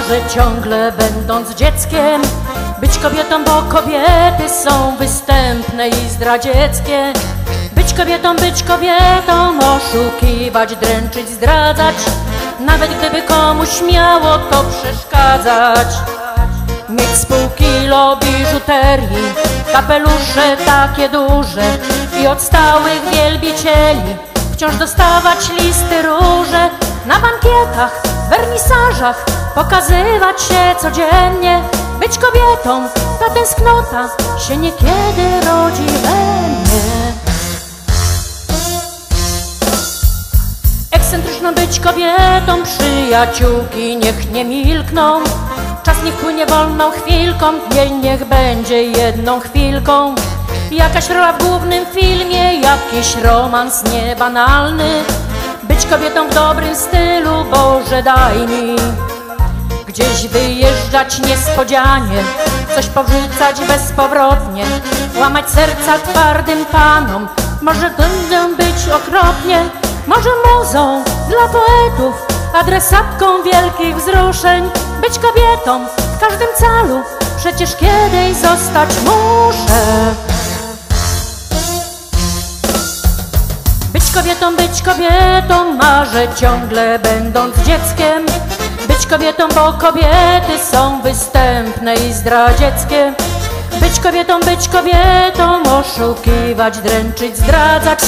marzę ciągle będąc dzieckiem. Być kobietą, bo kobiety są występne i zdradzieckie. Być kobietą, być kobietą, oszukiwać, dręczyć, zdradzać. Nawet gdyby komuś miało to przeszkadzać. Mieć z pół kilo biżuterii, kapelusze takie duże I od stałych wielbicieli. Wciąż dostawać listy róże Na bankietach, wernisażach, pokazywać się codziennie. Być kobietą, ta tęsknota się niekiedy rodzi we mnie. Ekscentryczną być kobietą, przyjaciółki niech nie milkną. Czas niech płynie wolną chwilką, dzień niech będzie jedną chwilką. Jakaś rola w głównym filmie, jakiś romans niebanalny Być kobietą w dobrym stylu, Boże daj mi. Gdzieś wyjeżdżać niespodzianie, coś powrzucać bezpowrotnie Łamać serca twardym panom, może będę być okropnie Może muzą dla poetów, adresatką wielkich wzruszeń. Być kobietą w każdym calu, przecież kiedyś zostać muszę kobietą, być kobietą, marzę ciągle będąc dzieckiem. Być kobietą, bo kobiety są występne i zdradzieckie. Być kobietą, być kobietą, oszukiwać, dręczyć, zdradzać.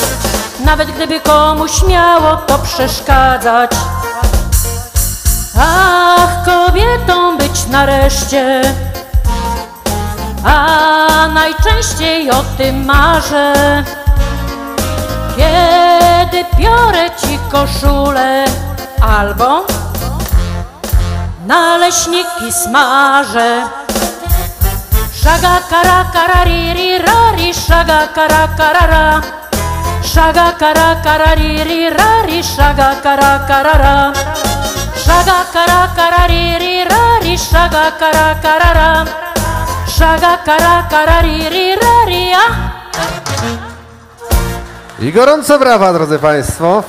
Nawet gdyby komuś miało to przeszkadzać. Ach, kobietą być nareszcie. A najczęściej o tym marzę kiedy biorę ci koszulę albo naleśniki smażę. Szaga kara kara riri rari, szaga kara kara ra. Szaga kara kara riri rari, szaga kara kara ra. Szaga kara kara riri rari, szaga kara kara ra. Szaga kara kara riri rari. I gorąco brawa, drodzy Państwo.